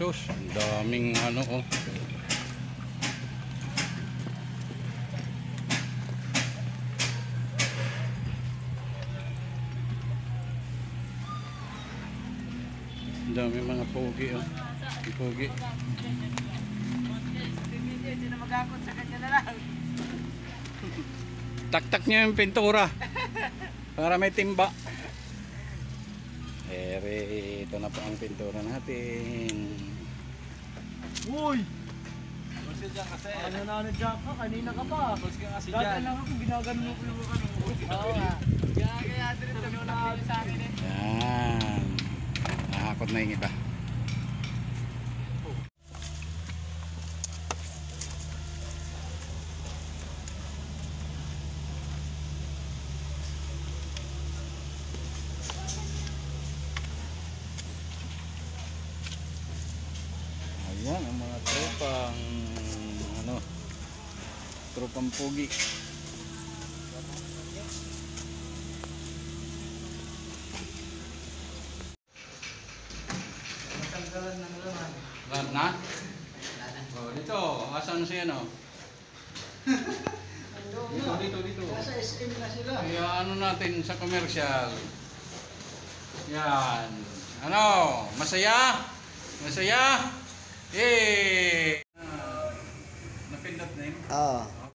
Sus, daming ano oh. Daming mga pogi oh. Pogi. Taktak niyo yung pintura. Para may timba. Ere, ito na po ang pintura natin. Uy! Kasi dyan kasi. Ano na ano dyan ka? Kanina ka pa. Kasi ka kasi Dati dyan. lang ako ginagano mo yung ano. Oo nga. Kaya kaya din ito yung nakakita sa akin eh. Yan. Nakakot na yung iba. Ayan ang mga tropang ano tropang laman. Lahat na? Oh, dito, asan si ano? Dito, dito, dito. Nasa SM na sila. Kaya ano natin sa commercial. Yan. Ano? Masaya? Masaya? Eh! Ah, napindot na yun. Oo.